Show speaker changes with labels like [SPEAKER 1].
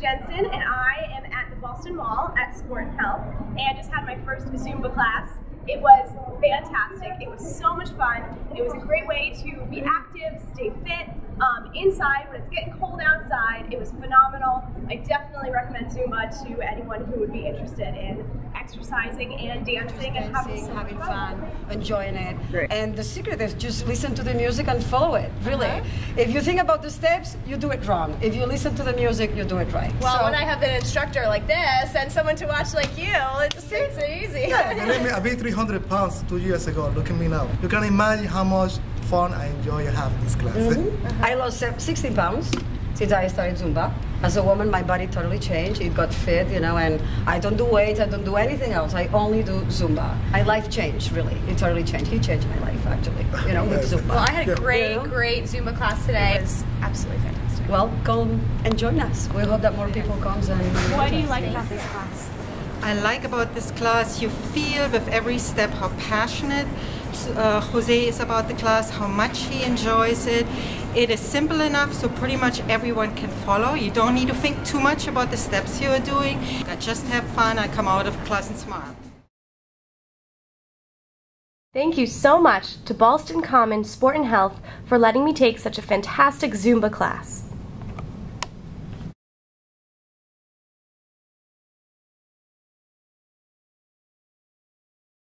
[SPEAKER 1] Jensen, and I am at the Ballston Mall at Sport and Health, and just had my first Zumba class. It was fantastic. It was so much fun. It was a great way to be active, stay fit, um, inside when it's getting cold outside. It was phenomenal. I definitely recommend Zumba to anyone who would be interested in exercising and dancing and having, so
[SPEAKER 2] having fun, enjoying it.
[SPEAKER 1] Great.
[SPEAKER 2] And the secret is just listen to the music and follow it. Really, if you think about the steps, you do it wrong. If you listen to the music, you do it right.
[SPEAKER 3] Well,
[SPEAKER 2] So-
[SPEAKER 3] when I have an instructor like this and someone to watch like you, it just makes it easy.
[SPEAKER 4] Believe me, I weighed 300 pounds two years ago. Look at me now. You can imagine how much fun I enjoy having this class.
[SPEAKER 2] Mm-hmm. I lost se- 16 pounds since I started Zumba. As a woman, my body totally changed. It got fit, you know, and I don't do weights, I don't do anything else. I only do Zumba. My life changed, really. It totally changed. He changed my life, actually, you know, with Zumba.
[SPEAKER 3] Well, I had a great,
[SPEAKER 2] Yeah.
[SPEAKER 3] great Zumba class today. It was absolutely fantastic.
[SPEAKER 2] Well, come and join us. We hope that more people comes and.
[SPEAKER 3] What do you like about this class?
[SPEAKER 5] I like about this class, you feel with every step how passionate uh, Jose is about the class, how much he enjoys it. It is simple enough so pretty much everyone can follow. You don't need to think too much about the steps you are doing. I Just have fun I come out of class and smile.
[SPEAKER 3] Thank you so much to Ballston Common Sport and Health for letting me take such a fantastic Zumba class.